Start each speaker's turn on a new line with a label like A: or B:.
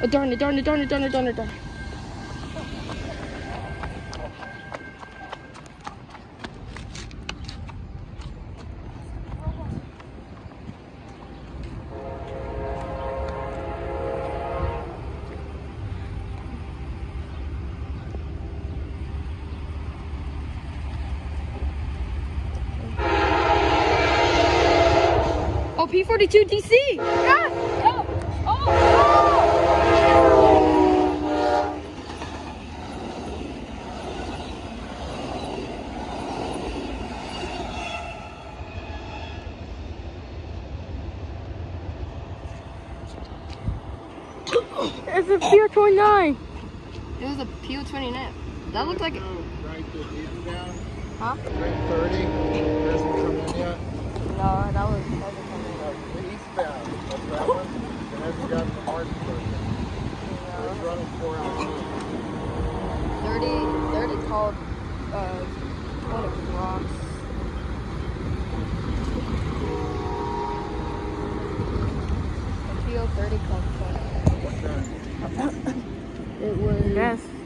A: Oh, darn it, darn it, darn it, darn it, darn it, darn it. Oh, P42 DC! Oh! Oh! It's a P29. It was a P29. That looks like...
B: Right
A: Huh?
B: 30. Hasn't come in yet.
A: No, that was...
B: That was eastbound. That's that one. It hasn't gotten
A: 30, 30 called, uh, what it 30 called
B: 20.
A: It was.
C: Yes.